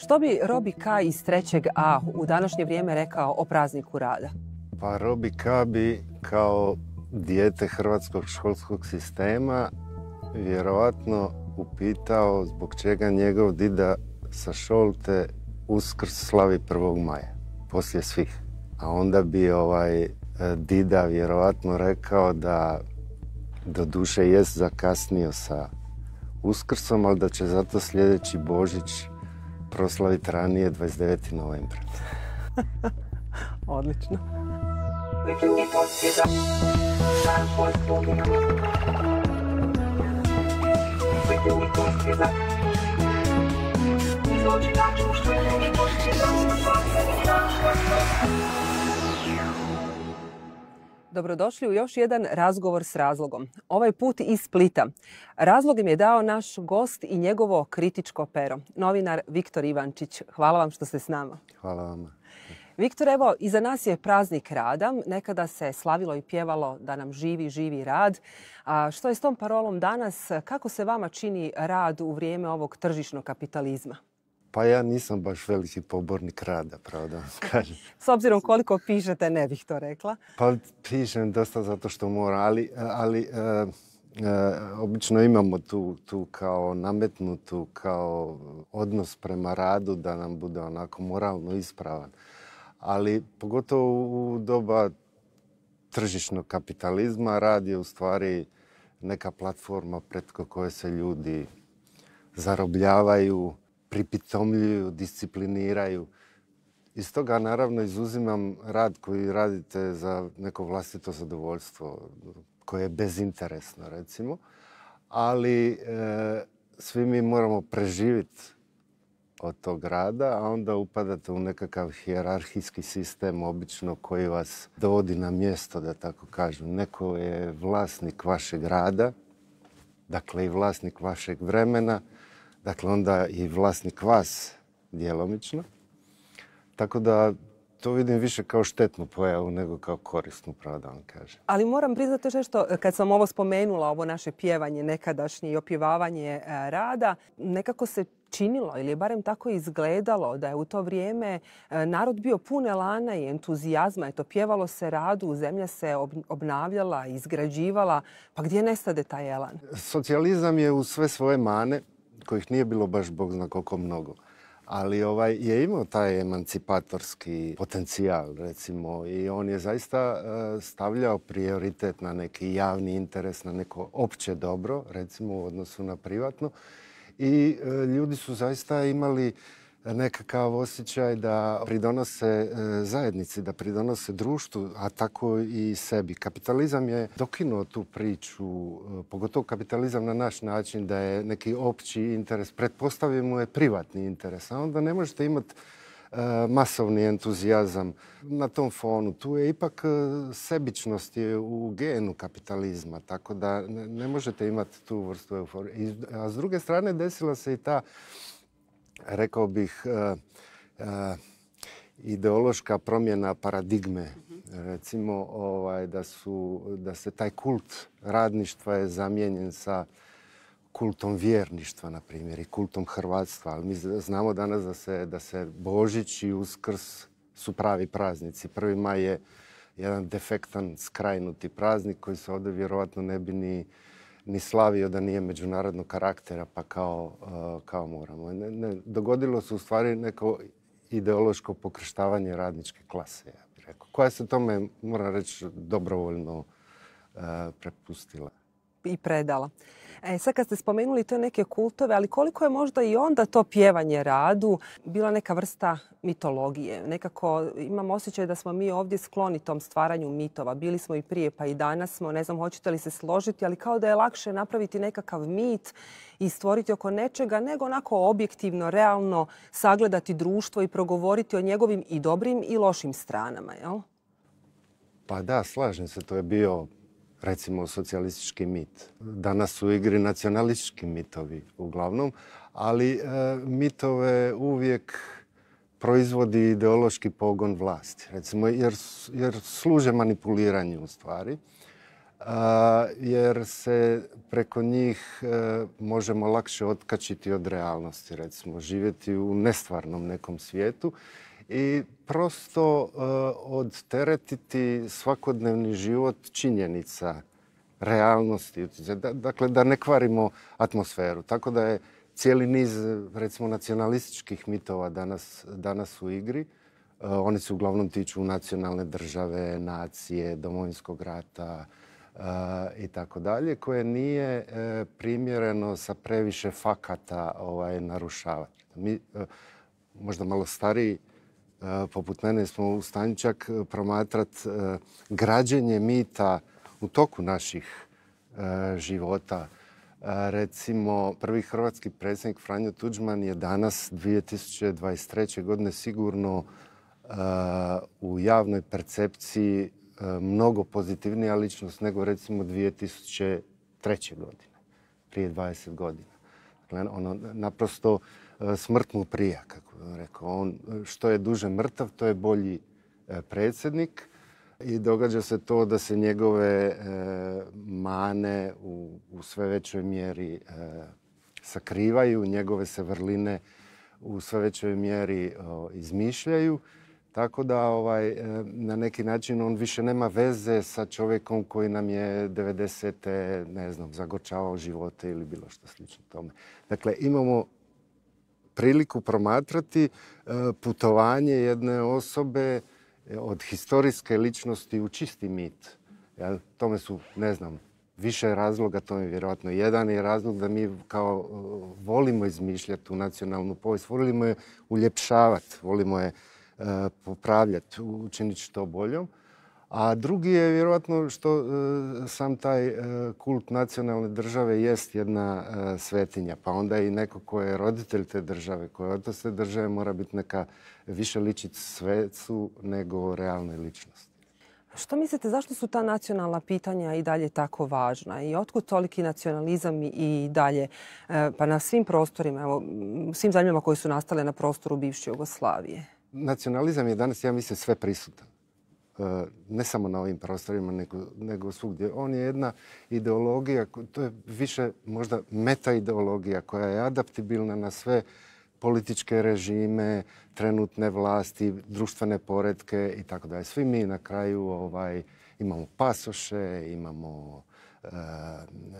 Što bi Robi K. iz 3. A u današnje vrijeme rekao o prazniku rada? Pa Robi K. bi kao dijete hrvatskog školskog sistema vjerovatno upitao zbog čega njegov dida sa Šolte uskrs slavi 1. maja, poslije svih. A onda bi ovaj dida vjerovatno rekao da do duše jest zakasnio sa uskrsom, ali da će zato sljedeći Božić proslaviti ranije 29. novembra. Odlično. Dobrodošli u još jedan razgovor s razlogom. Ovaj put iz Splita. Razlog im je dao naš gost i njegovo kritičko pero, novinar Viktor Ivančić. Hvala vam što ste s nama. Hvala vam. Viktor, evo, iza nas je praznik rada. Nekada se slavilo i pjevalo da nam živi, živi rad. A što je s tom parolom danas? Kako se vama čini rad u vrijeme ovog tržišnog kapitalizma? Pa ja nisam baš veliki pobornik rada, pravo da kažem. S obzirom koliko pišete, ne bih to rekla. Pa pišem dosta zato što moram, ali, ali e, e, obično imamo tu, tu kao nametnutu kao odnos prema radu da nam bude onako moralno ispravan. Ali pogotovo u doba tržišnog kapitalizma rad je u stvari neka platforma preko koje se ljudi zarobljavaju, pripitomljuju, discipliniraju. Iz toga naravno izuzimam rad koji radite za neko vlastito zadovoljstvo, koje je bezinteresno recimo, ali e, svi mi moramo preživjeti od tog rada, a onda upadate u nekakav hijerarhijski sistem obično koji vas dovodi na mjesto, da tako kažem. Neko je vlasnik vašeg rada, dakle i vlasnik vašeg vremena, Dakle, onda i vlasnik vas djelomično. Tako da to vidim više kao štetnu pojavu nego kao korisnu, pravo da vam kažem. Ali moram priznati nešto, kad sam ovo spomenula, ovo naše pjevanje nekadašnje i opjevavanje e, rada, nekako se činilo ili barem tako izgledalo da je u to vrijeme e, narod bio pun elana i entuzijazma. Eto, pjevalo se radu, zemlja se obnavljala, izgrađivala. Pa gdje nestade taj elan? Socijalizam je u sve svoje mane kojih nije bilo baš bog zna koliko mnogo. Ali ovaj, je imao taj emancipatorski potencijal, recimo, i on je zaista e, stavljao prioritet na neki javni interes, na neko opće dobro, recimo u odnosu na privatno. I e, ljudi su zaista imali nekakav osjećaj da pridonose e, zajednici, da pridonose društvu, a tako i sebi. Kapitalizam je dokinuo tu priču, e, pogotovo kapitalizam na naš način da je neki opći interes, pretpostavimo je privatni interes, a onda ne možete imati e, masovni entuzijazam na tom fonu. Tu je ipak sebičnost je u genu kapitalizma, tako da ne možete imati tu vrstu euforije. A s druge strane desila se i ta rekao bih, e, e, ideološka promjena paradigme. Recimo ovaj, da, su, da se taj kult radništva je zamijenjen sa kultom vjerništva, na primjer, i kultom hrvatstva. Ali mi znamo danas da se, da se Božić i Uskrs su pravi praznici. Prvi maj je jedan defektan, skrajnuti praznik koji se ovdje vjerojatno ne bi ni ni slavio da nije međunarodnog karaktera pa kao, uh, kao moramo. Ne, dogodilo se u stvari neko ideološko pokrštavanje radničke klase, ja bih rekao, koja se tome, moram reći, dobrovoljno uh, prepustila. I predala. E, sad kad ste spomenuli te neke kultove, ali koliko je možda i onda to pjevanje radu bila neka vrsta mitologije? Nekako imam osjećaj da smo mi ovdje skloni tom stvaranju mitova. Bili smo i prije pa i danas smo, ne znam hoćete li se složiti, ali kao da je lakše napraviti nekakav mit i stvoriti oko nečega, nego onako objektivno, realno sagledati društvo i progovoriti o njegovim i dobrim i lošim stranama, jel? Pa da, slažem se, to je bio recimo socijalistički mit. Danas su u igri nacionalistički mitovi uglavnom, ali e, mitove uvijek proizvodi ideološki pogon vlasti, recimo, jer, jer služe manipuliranju u stvari. jer se preko njih e, možemo lakše otkačiti od realnosti, recimo živjeti u nestvarnom nekom svijetu i prosto e, odteretiti svakodnevni život činjenica, realnosti. Dakle, da ne kvarimo atmosferu. Tako da je cijeli niz, recimo, nacionalističkih mitova danas, danas u igri. E, oni se uglavnom tiču nacionalne države, nacije, domovinskog rata, i tako dalje, koje nije primjereno sa previše fakata ovaj, narušavati. Mi, možda malo stariji, poput mene, smo u stanju čak promatrati građenje mita u toku naših života. Recimo, prvi hrvatski predsjednik Franjo Tuđman je danas, 2023. godine, sigurno u javnoj percepciji E, mnogo pozitivnija ličnost nego recimo 2003. godine, prije 20 godina. Dakle, ono, naprosto e, smrt mu prija, kako bih rekao. On, što je duže mrtav, to je bolji e, predsjednik i događa se to da se njegove mane u, sve većoj mjeri sakrivaju, njegove se vrline u sve većoj mjeri izmišljaju tako da ovaj, e, na neki način on više nema veze sa čovjekom koji nam je 90. ne znam, zagorčavao živote ili bilo što slično tome. Dakle, imamo priliku promatrati e, putovanje jedne osobe e, od historijske ličnosti u čisti mit. Tome su, ne znam, više razloga, to je vjerojatno jedan je razlog da mi kao volimo izmišljati tu nacionalnu povijest, volimo je uljepšavati, volimo je E, popravljati, učiniti što boljom. A drugi je vjerojatno što e, sam taj e, kult nacionalne države jest jedna svetinja. Pa onda i neko ko je roditelj te države, ko je otac te države, mora biti neka više ličiti svecu nego realnoj ličnosti. Što mislite, zašto su ta nacionalna pitanja i dalje tako važna? I otkud toliki nacionalizam i dalje? Pa na svim prostorima, evo, svim zemljama koje su nastale na prostoru bivše Jugoslavije nacionalizam je danas, ja mislim, sve prisutan. E, ne samo na ovim prostorima, nego, nego svugdje. On je jedna ideologija, to je više možda meta-ideologija koja je adaptibilna na sve političke režime, trenutne vlasti, društvene poredke i tako dalje. Svi mi na kraju ovaj, imamo pasoše, imamo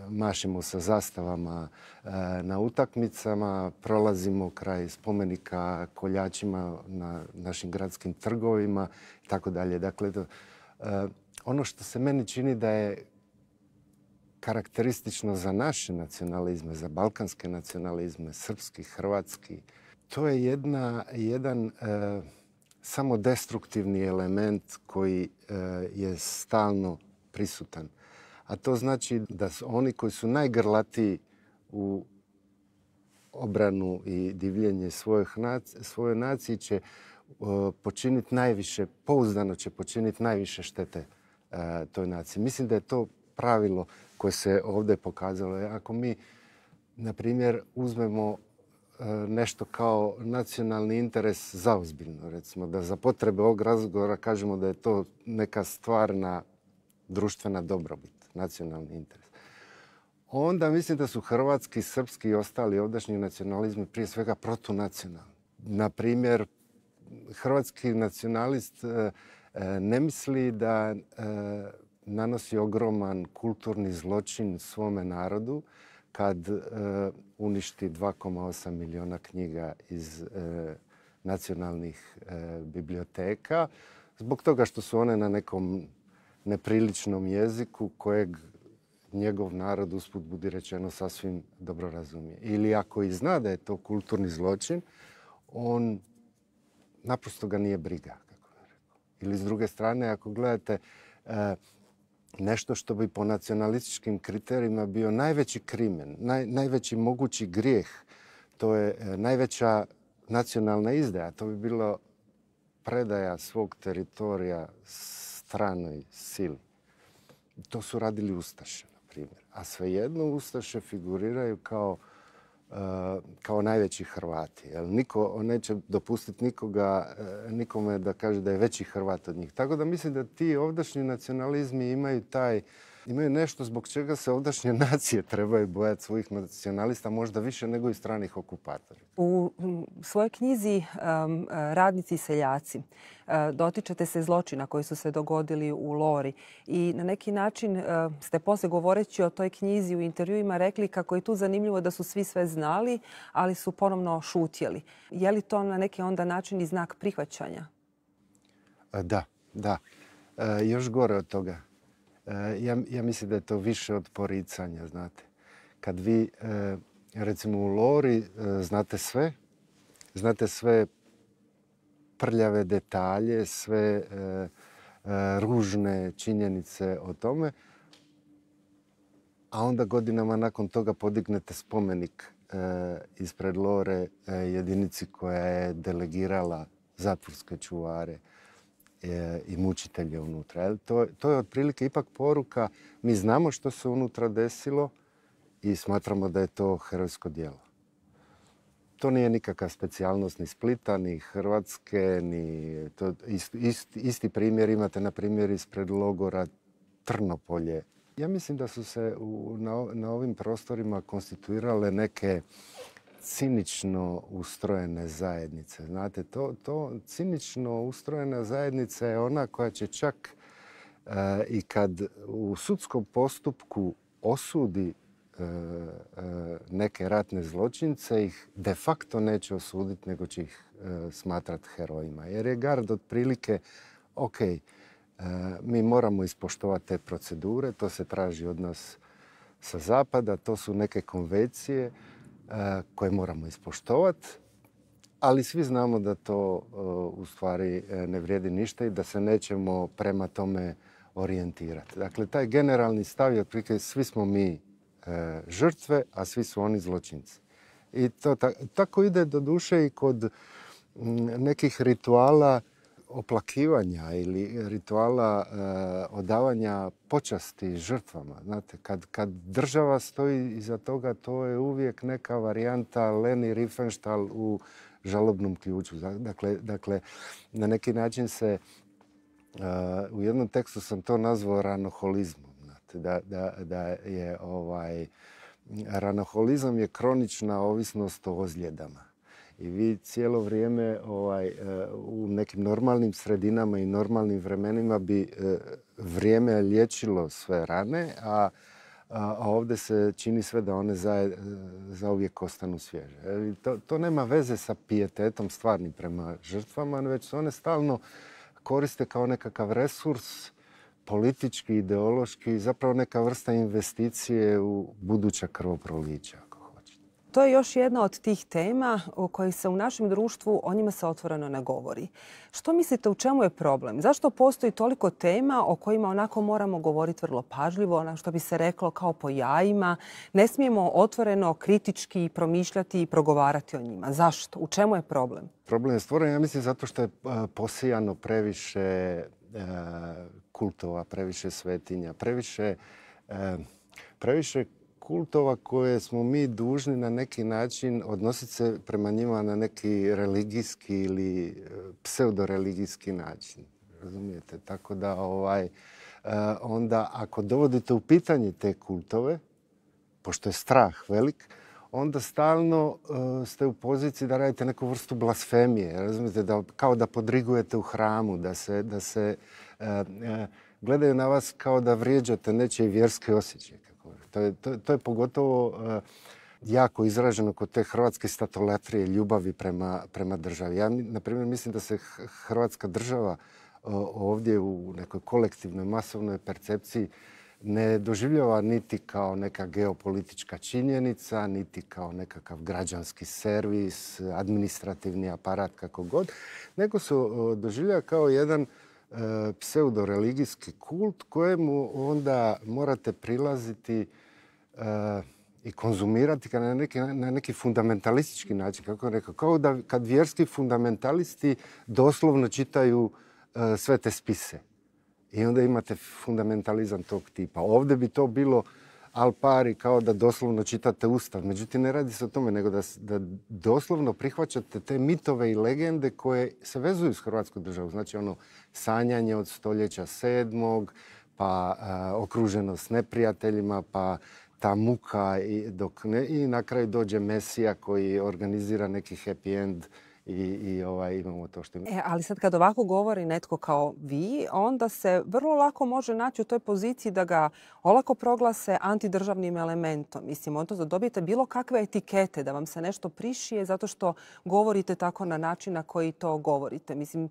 mašimo sa zastavama e, na utakmicama, prolazimo kraj spomenika koljačima na našim gradskim trgovima i tako dalje. Dakle, e, ono što se meni čini da je karakteristično za naše nacionalizme, za balkanske nacionalizme, srpski, hrvatski, to je jedna, jedan samo destruktivni element koji je stalno prisutan a to znači da su oni koji su najgrlatiji u obranu i divljenje svoje nacije će počiniti najviše, pouzdano će počiniti najviše štete e, toj naciji. Mislim da je to pravilo koje se ovdje pokazalo. Ako mi, na primjer, uzmemo e, nešto kao nacionalni interes zaozbiljno, recimo da za potrebe ovog razgovora kažemo da je to neka stvarna društvena dobrobit nacionalni interes. Onda mislim da su hrvatski, srpski i ostali ovdašnji nacionalizmi prije svega protunacionalni. Na primjer, hrvatski nacionalist e, e, ne misli da e, nanosi ogroman kulturni zločin svome narodu kad uništi 2,8 milijuna knjiga iz nacionalnih biblioteka zbog toga što su one na nekom nepriličnom jeziku kojeg njegov narod usput budi rečeno sasvim dobro razumije. Ili ako i zna da je to kulturni zločin, on naprosto ga nije briga. Kako Ili s druge strane, ako gledate e, nešto što bi po nacionalističkim kriterijima bio najveći krimen, najveći mogući grijeh, to je e, najveća nacionalna izdaja. To bi bilo predaja svog teritorija stranoj sili. To su radili Ustaše, na primjer. A svejedno Ustaše figuriraju kao, uh, kao najveći Hrvati. Jer niko neće dopustiti nikoga, uh, nikome da kaže da je veći Hrvat od njih. Tako da mislim da ti ovdašnji nacionalizmi imaju taj imaju nešto zbog čega se ovdašnje nacije trebaju bojati svojih nacionalista možda više nego i stranih okupatora. U svojoj knjizi Radnici i seljaci dotičete se zločina koji su se dogodili u Lori i na neki način ste poslije govoreći o toj knjizi u intervjuima rekli kako je tu zanimljivo da su svi sve znali, ali su ponovno šutjeli. Je li to na neki onda način i znak prihvaćanja? Da, da. Još gore od toga E, ja, ja mislim da je to više od poricanja, znate. Kad vi, e, recimo u Lori, e, znate sve, znate sve prljave detalje, sve ružne činjenice o tome, a onda godinama nakon toga podignete spomenik ispred Lore jedinici koja je delegirala zatvorske čuvare i mučitelje unutra. To, je otprilike ipak poruka, mi znamo što se unutra desilo i smatramo da je to herojsko djelo. To nije nikakva specijalnost ni Splita, ni Hrvatske, ni... Isti primjer imate na primjer ispred logora Trnopolje. Ja mislim da su se na ovim prostorima konstituirale neke cinično ustrojene zajednice. Znate, to, to cinično ustrojena zajednica je ona koja će čak e, i kad u sudskom postupku osudi e, e, neke ratne zločince, ih de facto neće osuditi, nego će ih smatrati herojima. Jer je gard otprilike, ok, mi moramo ispoštovati te procedure, to se traži od nas sa zapada, to su neke konvencije, E, koje moramo ispoštovati, ali svi znamo da to e, u stvari e, ne vrijedi ništa i da se nećemo prema tome orijentirati. Dakle, taj generalni stav je otprilike svi smo mi žrtve, a svi su oni zločinci. I to tako ide do duše i kod nekih rituala oplakivanja ili rituala uh, odavanja počasti žrtvama. Znate, kad, kad država stoji iza toga, to je uvijek neka varijanta Leni Riefenstahl u žalobnom ključu. Dakle, dakle na neki način se, uh, u jednom tekstu sam to nazvao ranoholizmom. Znate, da, da, da je ovaj, ranoholizam je kronična ovisnost o ozljedama i vi cijelo vrijeme ovaj, e, u nekim normalnim sredinama i normalnim vremenima bi e, vrijeme liječilo sve rane, a, ovdje se čini sve da one za, zauvijek ostanu svježe. E, to, to nema veze sa pijetetom stvarnim prema žrtvama, već se one stalno koriste kao nekakav resurs politički, ideološki, zapravo neka vrsta investicije u buduća krvoprolića. To je još jedna od tih tema o kojih se u našem društvu o njima se otvoreno ne govori. Što mislite u čemu je problem? Zašto postoji toliko tema o kojima onako moramo govoriti vrlo pažljivo, ono što bi se reklo kao po jajima? Ne smijemo otvoreno, kritički promišljati i progovarati o njima. Zašto? U čemu je problem? Problem je stvoren, ja mislim, zato što je posijano previše e, kultova, previše svetinja, previše, e, previše kultova koje smo mi dužni na neki način odnositi se prema njima na neki religijski ili e, pseudoreligijski način. Razumijete? Tako da ovaj, e, onda ako dovodite u pitanje te kultove, pošto je strah velik, onda stalno e, ste u poziciji da radite neku vrstu blasfemije. Razumijete? Da, kao da podrigujete u hramu, da se, da se gledaju na vas kao da vrijeđate nečije vjerske osjećaje. To je, to, to je pogotovo eh, jako izraženo kod te hrvatske statoletrije ljubavi prema, prema državi. Ja, na primjer, mislim da se hrvatska država eh, ovdje u nekoj kolektivnoj, masovnoj percepciji ne doživljava niti kao neka geopolitička činjenica, niti kao nekakav građanski servis, administrativni aparat, kako god, nego se eh, doživljava kao jedan pseudoreligijski kult kojemu onda morate prilaziti Eh, i konzumirati na neki, na neki fundamentalistički način, kako rekao. Kao da kad vjerski fundamentalisti doslovno čitaju eh, sve te spise. I onda imate fundamentalizam tog tipa. Ovdje bi to bilo al pari kao da doslovno čitate Ustav. Međutim, ne radi se o tome, nego da, da doslovno prihvaćate te mitove i legende koje se vezuju s Hrvatskom državom. Znači ono sanjanje od stoljeća sedmog, pa okruženo s neprijateljima, pa ta muka i, dok ne, i na kraju dođe Mesija koji organizira neki happy end i, i ovaj, imamo to što. E, ali sad kad ovako govori netko kao vi, onda se vrlo lako može naći u toj poziciji da ga olako proglase antidržavnim elementom. Mislim, onda da dobijete bilo kakve etikete, da vam se nešto prišije zato što govorite tako na način na koji to govorite. Mislim,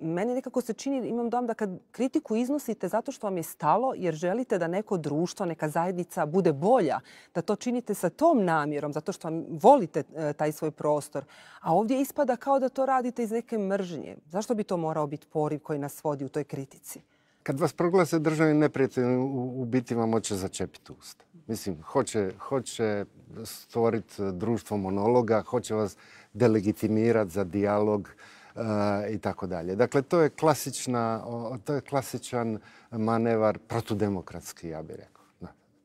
meni nekako se čini, imam dom da kad kritiku iznosite zato što vam je stalo jer želite da neko društvo, neka zajednica bude bolja, da to činite sa tom namjerom, zato što volite e, taj svoj prostor. A ovdje ispada ispada kao da to radite iz neke mržnje. Zašto bi to morao biti poriv koji nas vodi u toj kritici? Kad vas proglase državni neprijatelj, u, biti vam hoće začepiti usta. Mislim, hoće, hoće stvoriti društvo monologa, hoće vas delegitimirati za dijalog uh, i tako dalje. Dakle, to je, klasična, to je klasičan manevar protudemokratski, ja bih rekao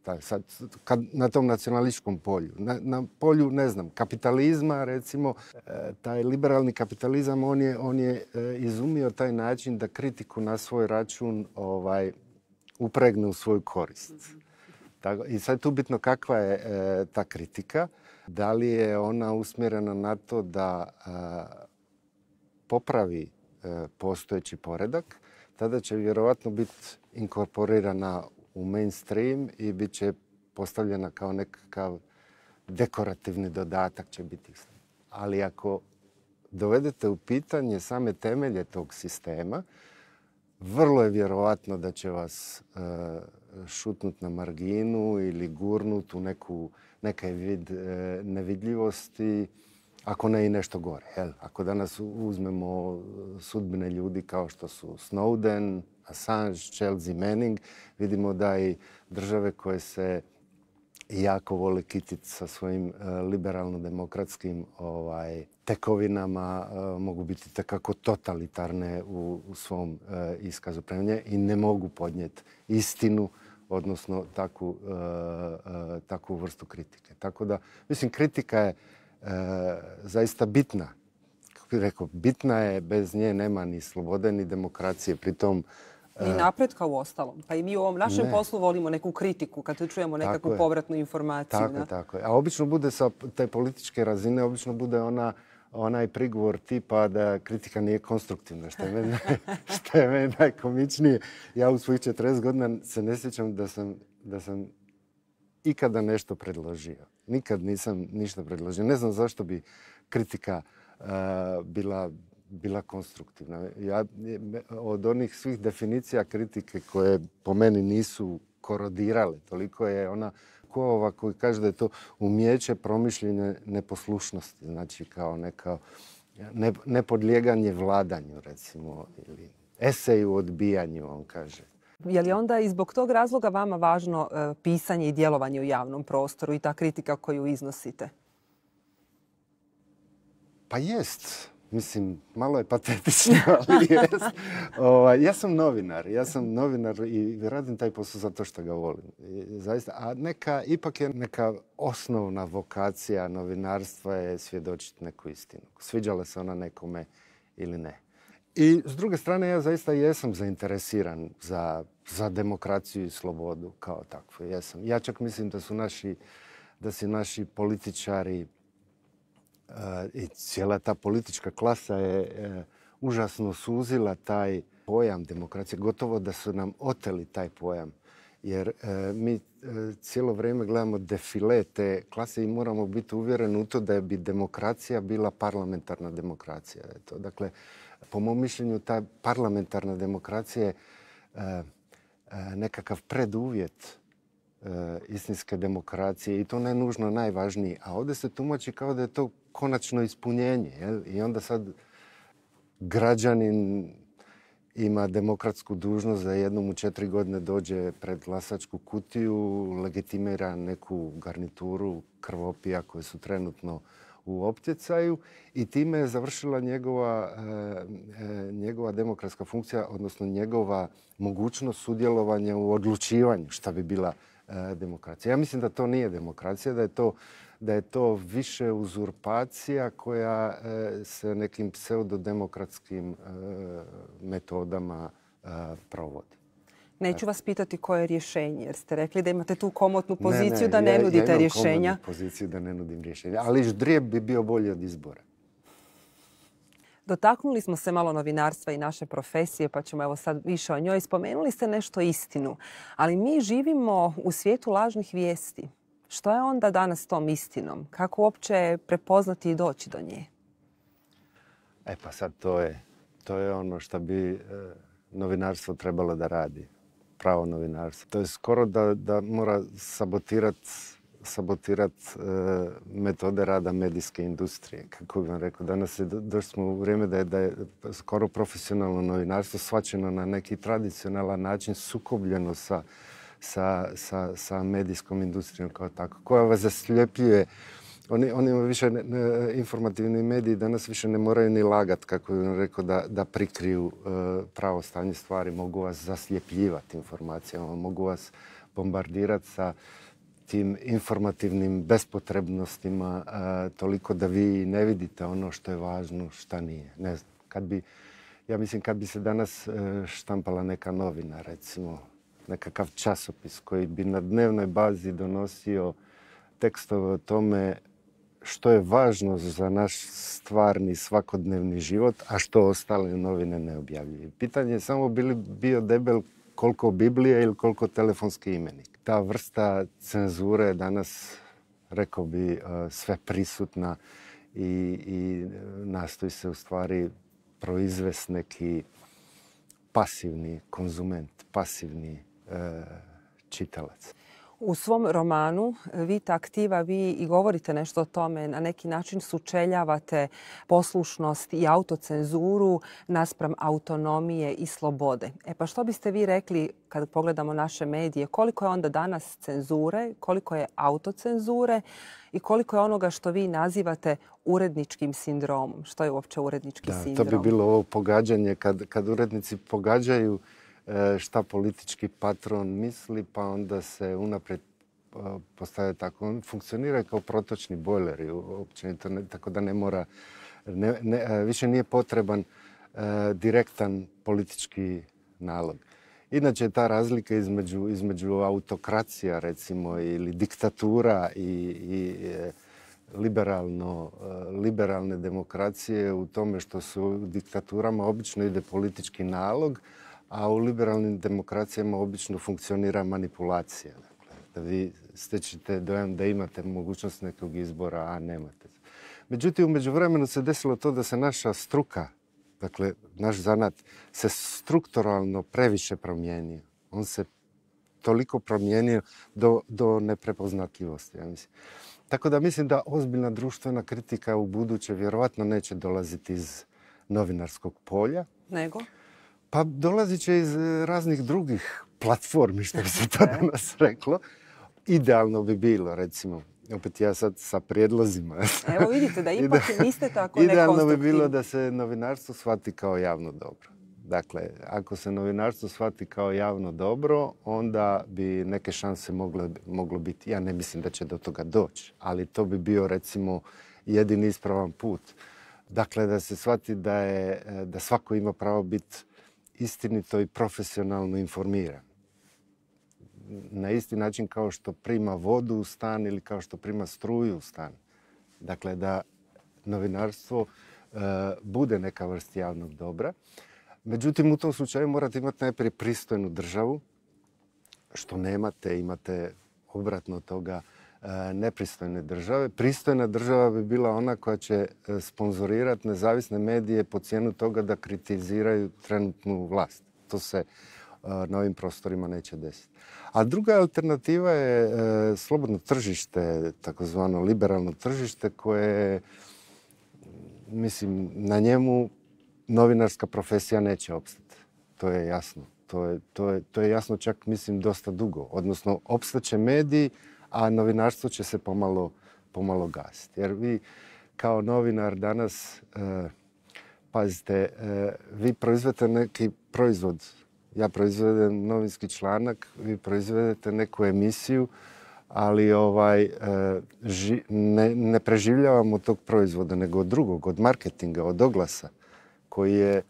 taj, sad, kad, na tom nacionalističkom polju. Na, na, polju, ne znam, kapitalizma, recimo, e, taj liberalni kapitalizam, on je, on je e, izumio taj način da kritiku na svoj račun ovaj, upregne u svoju korist. Tako, I sad tu bitno kakva je e, ta kritika. Da li je ona usmjerena na to da popravi postojeći poredak, tada će vjerojatno biti inkorporirana u mainstream i bit će postavljena kao nekakav dekorativni dodatak će biti. Ali ako dovedete u pitanje same temelje tog sistema, vrlo je vjerojatno da će vas e, šutnut na marginu ili gurnut u neku, nekaj vid e, nevidljivosti, ako ne i nešto gore. Jel? Ako danas uzmemo sudbine ljudi kao što su Snowden, Assange, Chelsea Manning, vidimo da i države koje se jako vole kititi sa svojim e, liberalno-demokratskim ovaj, tekovinama e, mogu biti takako totalitarne u, svom iskazu i ne mogu podnijeti istinu, odnosno takvu, takvu vrstu kritike. Tako da, mislim, kritika je zaista bitna. Kako bih rekao, bitna je, bez nje nema ni slobode ni demokracije. Pritom, ni e, napretka u ostalom. Pa i mi u ovom našem poslu volimo neku kritiku kad čujemo nekakvu povratnu informaciju. Tako je, tako je. A obično bude sa te političke razine, obično bude ona onaj prigovor tipa da kritika nije konstruktivna, što je meni, što je meni najkomičnije. Ja u svojih 40 godina se ne sjećam da sam, da sam ikada nešto predložio. Nikad nisam ništa predložio. Ne znam zašto bi kritika uh, bila bila konstruktivna. Ja, od onih svih definicija kritike koje po meni nisu korodirale, toliko je ona ova koji kaže da je to umjeće promišljenje neposlušnosti, znači kao neka ne, nepodlijeganje vladanju recimo ili eseju odbijanju, on kaže. Je li onda i zbog tog razloga vama važno e, pisanje i djelovanje u javnom prostoru i ta kritika koju iznosite? Pa jest. Mislim, malo je patetično, ali jest. Ovaj, ja sam novinar. Ja sam novinar i radim taj posao zato što ga volim. zaista, a neka, ipak je neka osnovna vokacija novinarstva je svjedočiti neku istinu. Sviđala se ona nekome ili ne. I s druge strane, ja zaista jesam zainteresiran za, za demokraciju i slobodu kao takvu. Jesam. Ja čak mislim da su naši, da si naši političari i cijela ta politička klasa je e, užasno suzila taj pojam demokracije. Gotovo da su nam oteli taj pojam. Jer e, mi cijelo vrijeme gledamo defile te klase i moramo biti uvjereni u to da bi demokracija bila parlamentarna demokracija. Dakle, po mom mišljenju ta parlamentarna demokracija je nekakav preduvjet istinske demokracije i to ne nužno najvažniji. A ovdje se tumači kao da je to konačno ispunjenje. I onda sad građanin ima demokratsku dužnost da jednom u četiri godine dođe pred glasačku kutiju, legitimira neku garnituru krvopija koje su trenutno u optjecaju i time je završila njegova, e, e, njegova demokratska funkcija, odnosno njegova mogućnost sudjelovanja u odlučivanju šta bi bila e, demokracija. Ja mislim da to nije demokracija, da je to da je to više uzurpacija koja se nekim pseudodemokratskim metodama provodi. Neću vas pitati koje je rješenje, jer ste rekli da imate tu komotnu poziciju da ne nudite rješenja. Ja poziciju da ne nudim rješenja, ali ždrijeb bi bio bolji od izbora. Dotaknuli smo se malo novinarstva i naše profesije, pa ćemo evo sad više o njoj. Spomenuli ste nešto istinu, ali mi živimo u svijetu lažnih vijesti. Što je onda danas tom istinom? Kako uopće prepoznati i doći do nje? E pa sad to je, to je ono što bi e, novinarstvo trebalo da radi. Pravo novinarstvo. To je skoro da, da mora sabotirati sabotirat e, metode rada medijske industrije. Kako bih vam rekao, danas je, došli smo u vrijeme da je, da je skoro profesionalno novinarstvo svačeno na neki tradicionalan način sukobljeno sa, sa, sa, sa medijskom industrijom kao tako, koja vas zasljepljuje oni, oni više ne, informativni mediji danas više ne moraju ni lagat, kako bih rekao, da, da prikriju e, pravo stanje stvari. Mogu vas zasljepljivati informacijama, mogu vas bombardirati sa tim informativnim bespotrebnostima e, toliko da vi ne vidite ono što je važno, šta nije. Ne znam, kad bi, ja mislim kad bi se danas e, štampala neka novina, recimo, nekakav časopis koji bi na dnevnoj bazi donosio tekstove o tome što je važno za naš stvarni svakodnevni život, a što ostale novine ne objavljuju. Pitanje je samo bili bio debel koliko Biblije ili koliko telefonski imenik. Ta vrsta cenzure je danas, rekao bi, e, sve prisutna i, i nastoji se u stvari proizvesti neki pasivni konzument, pasivni e, čitalac. U svom romanu Vita aktiva vi i govorite nešto o tome, na neki način sučeljavate poslušnost i autocenzuru naspram autonomije i slobode. E pa što biste vi rekli kad pogledamo naše medije, koliko je onda danas cenzure, koliko je autocenzure i koliko je onoga što vi nazivate uredničkim sindromom? Što je uopće urednički da, sindrom? To bi bilo ovo pogađanje kad, kad urednici pogađaju E, šta politički patron misli, pa onda se unaprijed e, postavlja tako. On funkcionira kao protočni bojleri, općenito, tako da ne mora, e, više nije potreban direktan politički nalog. Inače, ta razlika između, između autokracija, recimo, ili diktatura i, i liberalno, liberalne demokracije u tome što su diktaturama obično ide politički nalog, a u liberalnim demokracijama obično funkcionira manipulacija. Dakle, da vi stečete dojam da imate mogućnost nekog izbora, a nemate. Međutim, u međuvremenu se desilo to da se naša struka, dakle, naš zanat, se strukturalno previše promijenio. On se toliko promijenio do, do neprepoznatljivosti, ja mislim. Tako da mislim da ozbiljna društvena kritika u buduće vjerovatno neće dolaziti iz novinarskog polja. Nego? Pa dolazit će iz e, raznih drugih platformi, što bi se to danas reklo. Idealno bi bilo, recimo, opet ja sad sa prijedlozima. Evo vidite da ipak niste tako Idealno bi bilo da se novinarstvo shvati kao javno dobro. Dakle, ako se novinarstvo shvati kao javno dobro, onda bi neke šanse mogle, moglo biti. Ja ne mislim da će do toga doći, ali to bi bio recimo jedini ispravan put. Dakle, da se shvati da, je, da svako ima pravo biti istinito i profesionalno informiran. Na isti način kao što prima vodu u stan ili kao što prima struju u stan. Dakle, da novinarstvo e, bude neka vrst javnog dobra. Međutim, u tom slučaju morate imati najprije pristojnu državu, što nemate, imate obratno toga nepristojne države. Pristojna država bi bila ona koja će e, sponzorirati nezavisne medije po cijenu toga da kritiziraju trenutnu vlast. To se e, na ovim prostorima neće desiti. A druga alternativa je slobodno tržište, takozvano liberalno tržište koje, mislim, na njemu novinarska profesija neće opstati. To je jasno. To je, to je, to je jasno čak, mislim, dosta dugo. Odnosno, opstaće mediji, a novinarstvo će se pomalo, pomalo gasiti. Jer vi kao novinar danas, e, pazite, e, vi proizvedete neki proizvod. Ja proizvedem novinski članak, vi proizvedete neku emisiju, ali ovaj, e, ne, ne preživljavamo tog proizvoda, nego od drugog, od marketinga, od oglasa, koji je e,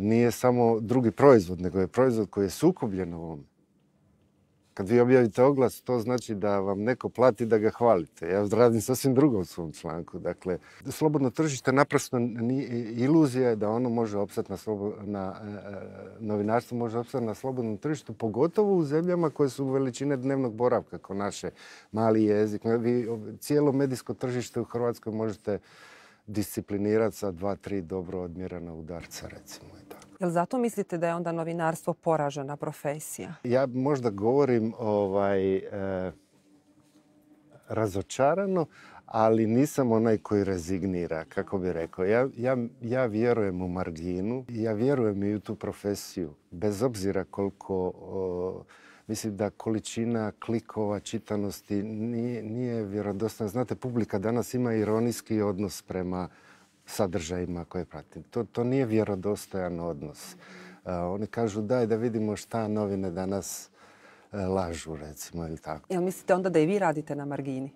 nije samo drugi proizvod, nego je proizvod koji je sukubljen u ovome. Kad vi objavite oglas, to znači da vam neko plati da ga hvalite. Ja radim sasvim drugo u svom članku. Dakle, slobodno tržište naprosto iluzija je da ono može opstati na, na e, e, novinarstvo može opstati na slobodnom tržištu, pogotovo u zemljama koje su veličine dnevnog boravka, kao naše mali jezik. Vi cijelo medijsko tržište u Hrvatskoj možete disciplinirati sa dva, tri dobro odmjerena udarca, recimo. Jel zato mislite da je onda novinarstvo poražena profesija? Ja možda govorim ovaj, e, razočarano, ali nisam onaj koji rezignira, kako bi rekao. Ja, ja, ja vjerujem u marginu, ja vjerujem i u tu profesiju, bez obzira koliko... mislim da količina klikova, čitanosti nije, nije vjerodostojna. Znate, publika danas ima ironijski odnos prema sadržajima koje pratim. To, to nije vjerodostojan odnos. oni kažu daj da vidimo šta novine danas e, lažu, recimo, ili tako. Jel mislite onda da i vi radite na margini?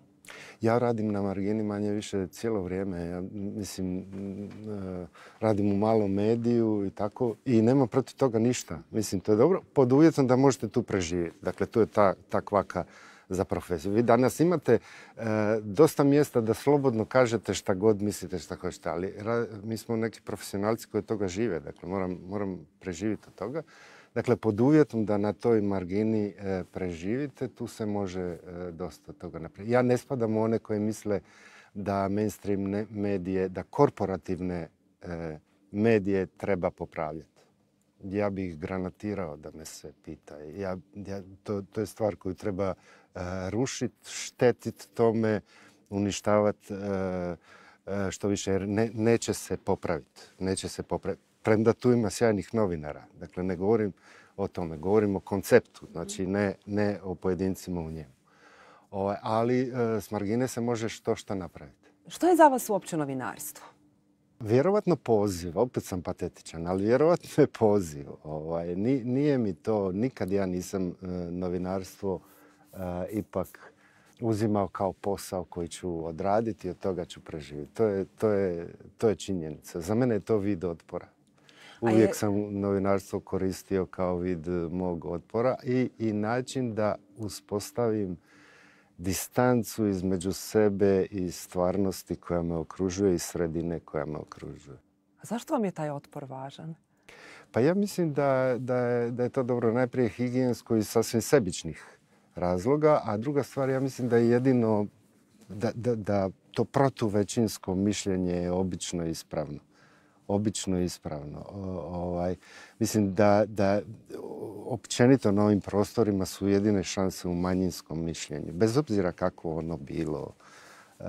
Ja radim na margini manje više cijelo vrijeme. Ja, mislim, e, radim u malom mediju i tako. I nema protiv toga ništa. Mislim, to je dobro. Pod uvjetom da možete tu preživjeti. Dakle, tu je ta, ta kvaka za profesiju. Vi danas imate e, dosta mjesta da slobodno kažete šta god mislite šta hoćete, ali mi smo neki profesionalci koji od toga žive, dakle moram, moram preživjeti od toga. Dakle, pod uvjetom da na toj margini e, preživite, tu se može e, dosta toga napraviti. Ja ne spadam u one koji misle da mainstream medije, da korporativne medije treba popravljati ja bih granatirao da me se pita. Ja, to, to je stvar koju treba E, rušiti, štetiti tome, uništavati e, e, što više, jer neće se popraviti. Neće se popraviti. Premda tu ima sjajnih novinara. Dakle, ne govorim o tome, govorim o konceptu, znači ne, ne o pojedincima u njemu. Ovaj, ali s margine se može što što napraviti. Što je za vas uopće novinarstvo? Vjerovatno poziv, opet sam patetičan, ali vjerovatno je poziv. Ovaj, nije mi to, nikad ja nisam novinarstvo ipak uzimao kao posao koji ću odraditi i od toga ću preživjeti. To je, to je, to je činjenica. Za mene je to vid otpora. Uvijek sam novinarstvo koristio kao vid mog otpora i, i način da uspostavim distancu između sebe i stvarnosti koja me okružuje i sredine koja me okružuje. A zašto vam je taj otpor važan? Pa ja mislim da, da, je, da je to dobro najprije higijensko i sasvim sebičnih razloga, a druga stvar, ja mislim da je jedino da, da, da to protuvećinsko mišljenje je obično ispravno. Obično ispravno. ovaj, mislim da, da općenito na ovim prostorima su jedine šanse u manjinskom mišljenju. Bez obzira kako ono bilo, e,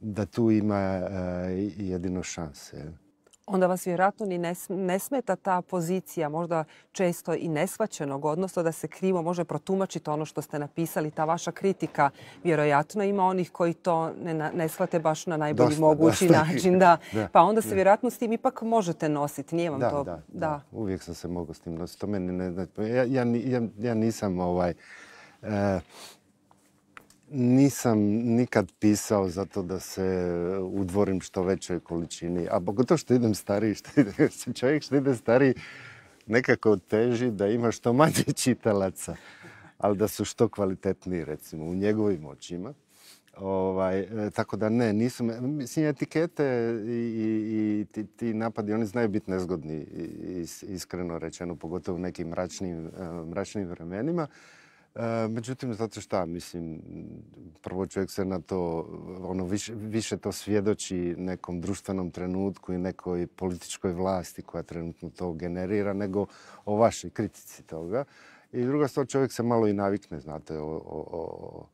da tu ima e, jedino šanse onda vas vjerojatno ni ne, smeta ta pozicija, možda često i nesvaćenog, odnosno da se krivo može protumačiti ono što ste napisali, ta vaša kritika. Vjerojatno ima onih koji to ne, shvate baš na najbolji mogući način. Da. Pa onda se vjerojatno s tim ipak možete nositi. Nije vam da, to... Da, da, Uvijek sam se mogao s tim nositi. To meni ne, ja, ja, ja, nisam ovaj... E, nisam nikad pisao zato da se udvorim što većoj količini. A pogotovo što idem stariji, što ide, čovjek što ide stariji nekako teži da ima što manje čitalaca, ali da su što kvalitetniji recimo u njegovim očima. Ovaj, e, tako da ne, nisu mislim etikete i, i, ti, ti, napadi, oni znaju biti nezgodni, iskreno rečeno, pogotovo u nekim mračnim, e, mračnim vremenima. E, međutim, zato šta, mislim, prvo čovjek se na to, ono, više, više to svjedoči nekom društvenom trenutku i nekoj političkoj vlasti koja trenutno to generira, nego o vašoj kritici toga. I druga stvar, čovjek se malo i navikne, znate, o, o,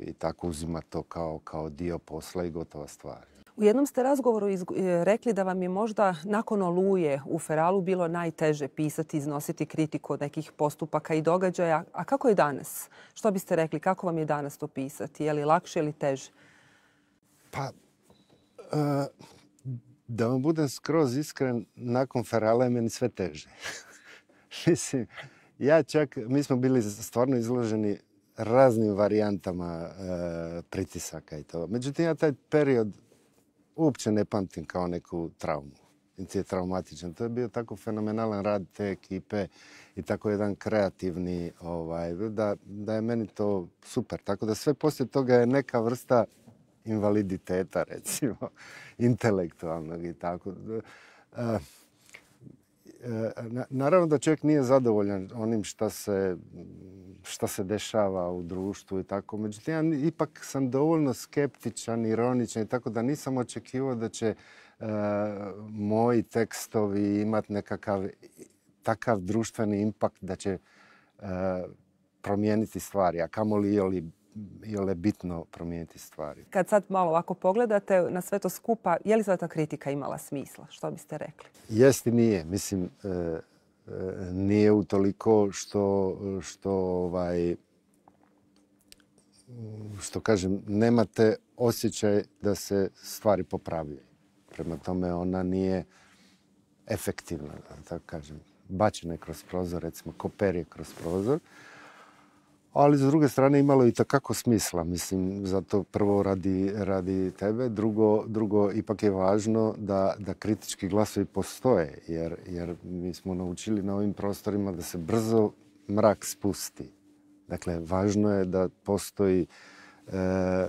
i tako uzima to kao, kao dio posla i gotova stvar. U jednom ste razgovoru e, rekli da vam je možda nakon oluje u Feralu bilo najteže pisati, iznositi kritiku od nekih postupaka i događaja. A kako je danas? Što biste rekli? Kako vam je danas to pisati? Je li lakše ili teže? Pa, e, da vam budem skroz iskren, nakon Ferala je meni sve teže. Mislim, ja čak, mi smo bili stvarno izloženi raznim varijantama e, pritisaka i to. Međutim, ja taj period uopće ne pamtim kao neku traumu. ti je traumatičan. To je bio tako fenomenalan rad te ekipe i tako jedan kreativni, ovaj, da, da je meni to super. Tako da sve poslije toga je neka vrsta invaliditeta, recimo, intelektualnog i tako. E, naravno da čovjek nije zadovoljan onim šta se, šta se dešava u društvu i tako. Međutim, ja ipak sam dovoljno skeptičan, ironičan i tako da nisam očekivao da će e, moji tekstovi imati nekakav takav društveni impakt da će e, promijeniti stvari, a kamoli i ole bitno promijeniti stvari. Kad sad malo ovako pogledate na sve to skupa, je li ta kritika imala smisla? Što biste rekli? Jest i nije. Mislim, e, nije utoliko što, što ovaj, što kažem, nemate osjećaj da se stvari popravljaju. Prema tome ona nije efektivna, tako kažem. Bačena je kroz prozor, recimo koper kroz prozor ali s druge strane imalo i takako smisla. Mislim, zato prvo radi, radi tebe, drugo, drugo ipak je važno da, da kritički glasovi postoje, jer, jer mi smo naučili na ovim prostorima da se brzo mrak spusti. Dakle, važno je da postoji e,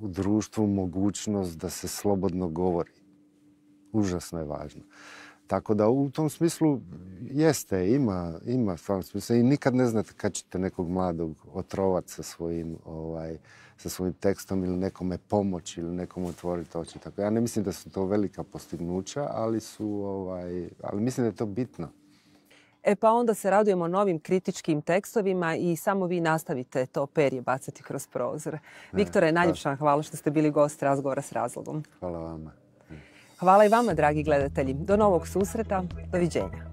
u društvu mogućnost da se slobodno govori. Užasno je važno. Tako da u tom smislu jeste, ima, ima stvarno smisla i nikad ne znate kad ćete nekog mladog otrovati sa svojim, ovaj, sa svojim tekstom ili nekome pomoći ili nekom otvoriti oči. Tako, ja ne mislim da su to velika postignuća, ali su, ovaj, ali mislim da je to bitno. E pa onda se radujemo novim kritičkim tekstovima i samo vi nastavite to perje bacati kroz prozor. Viktore, najljepša hvala što ste bili gost razgovora s razlogom. Hvala vama. Hvala i vama, dragi gledatelji. Do novog susreta. Doviđenja.